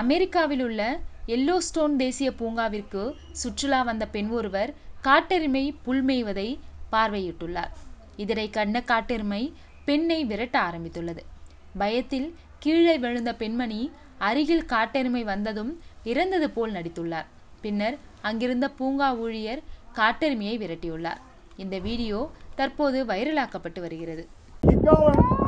அமெரிக்காவில் உள்ள எல்லோஸ்டோன் தேசிய பூங்காவிற்கு சுற்றுலா வந்த பெண் ஒருவர் காட்டெருமை புல் மேய்வதை பார்வையிட்டுள்ளார். இதனை கண்ட காட்டெருமை பெண்ணை விரட்ட ஆரம்பித்துள்ளது. பயத்தில் கீழே விழுந்த பெண்மணி அருகில் காட்டெருமை வந்ததும் இறந்தது போல் நடித்துள்ளார். பின்னர் அங்கிருந்த பூங்கா ஊழியர் காட்டெருமையை விரட்டியுள்ளார். இந்த வீடியோ தற்போது வைரலாக்கப்பட்டு வருகிறது. Keep going.